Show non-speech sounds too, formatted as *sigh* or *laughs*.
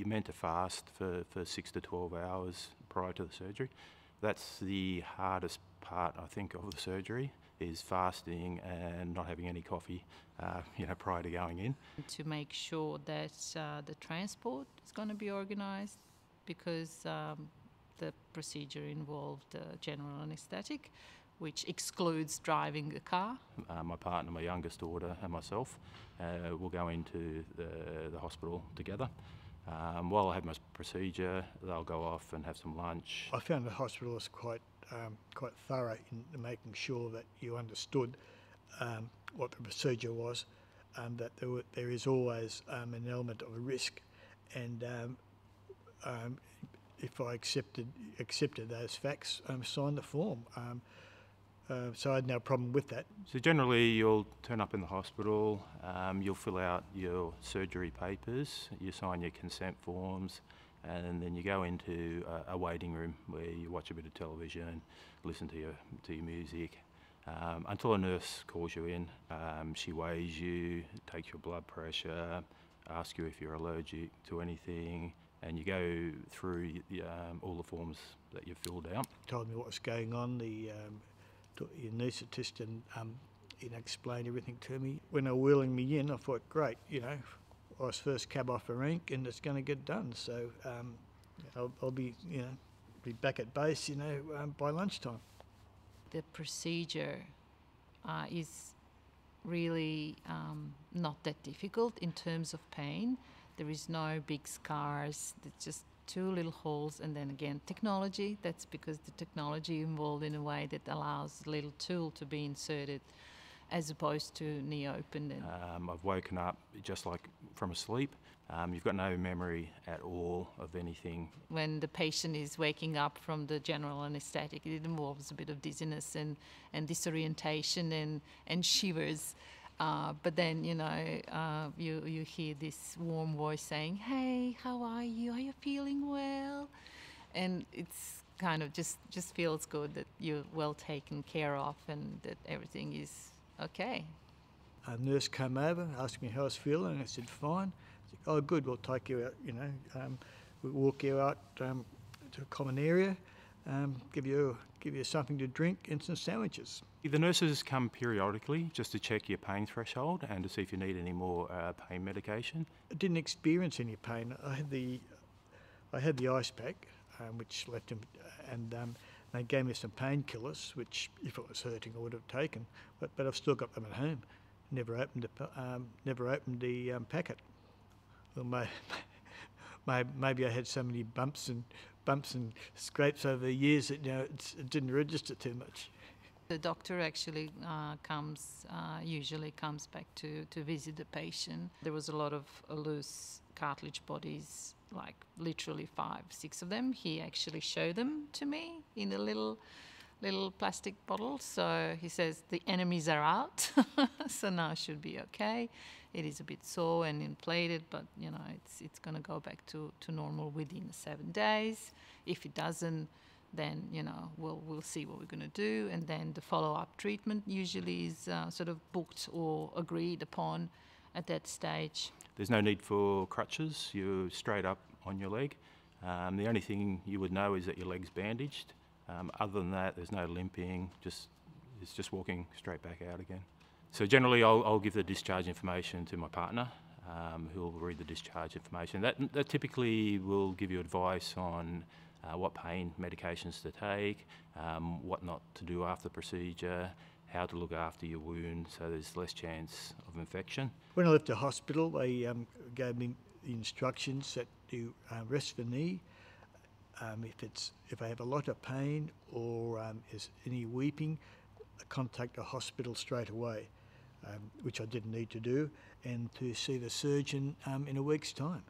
you're meant to fast for, for six to 12 hours prior to the surgery. That's the hardest part, I think, of the surgery is fasting and not having any coffee, uh, you know, prior to going in. To make sure that uh, the transport is going to be organised because um, the procedure involved uh, general anaesthetic, which excludes driving the car. Uh, my partner, my youngest daughter, and myself uh, will go into the, the hospital together. Um, while I have my procedure, they'll go off and have some lunch. I found the hospital was quite um, quite thorough in making sure that you understood um, what the procedure was, um, that there, were, there is always um, an element of a risk, and um, um, if I accepted accepted those facts, um, signed the form. Uh, so I had no problem with that. So generally, you'll turn up in the hospital, um, you'll fill out your surgery papers, you sign your consent forms, and then you go into a, a waiting room where you watch a bit of television, listen to your to your music. Um, until a nurse calls you in, um, she weighs you, takes your blood pressure, asks you if you're allergic to anything, and you go through um, all the forms that you've filled out. Told me what was going on. The um, anaesthetist and um, know, explained everything to me. When they were wheeling me in, I thought, great, you know, I was first cab off the rank and it's going to get done. So um, I'll, I'll, be, you know, be back at base, you know, um, by lunchtime. The procedure uh, is really um, not that difficult in terms of pain. There is no big scars. It's just two little holes, and then again technology. That's because the technology involved in a way that allows a little tool to be inserted, as opposed to knee open. Um, I've woken up just like from a sleep. Um, you've got no memory at all of anything. When the patient is waking up from the general anaesthetic, it involves a bit of dizziness and, and disorientation and, and shivers. Uh, but then, you know, uh, you, you hear this warm voice saying, Hey, how are you? Are you feeling? And it's kind of just, just feels good that you're well taken care of and that everything is okay. A nurse came over, asked me how I was feeling. And I said, Fine. I said, oh, good, we'll take you out, you know, um, we'll walk you out um, to a common area um, give you give you something to drink and some sandwiches. The nurses come periodically just to check your pain threshold and to see if you need any more uh, pain medication. I didn't experience any pain. I had the I had the ice pack, um, which left him, and um, they gave me some painkillers, which if it was hurting, I would have taken. But but I've still got them at home. Never opened the um, never opened the um, packet. Well, my, *laughs* my, maybe I had so many bumps and bumps and scrapes over the years that you know it didn't register too much. The doctor actually uh, comes, uh, usually comes back to, to visit the patient. There was a lot of loose cartilage bodies, like literally five, six of them. He actually showed them to me in a little little plastic bottle. So he says the enemies are out, *laughs* so now should be okay. It is a bit sore and inflated, but you know it's it's going to go back to, to normal within seven days. If it doesn't, then you know we'll we'll see what we're going to do, and then the follow up treatment usually is uh, sort of booked or agreed upon at that stage. There's no need for crutches. You're straight up on your leg. Um, the only thing you would know is that your leg's bandaged um, other than that, there's no limping, just it's just walking straight back out again. So generally, I'll, I'll give the discharge information to my partner, um, who will read the discharge information. That, that typically will give you advice on uh, what pain medications to take, um, what not to do after the procedure, how to look after your wound so there's less chance of infection. When I left the hospital, they um, gave me the instructions that you uh, rest the knee, um, if it's if I have a lot of pain or um, is any weeping, contact the hospital straight away, um, which I didn't need to do, and to see the surgeon um, in a week's time.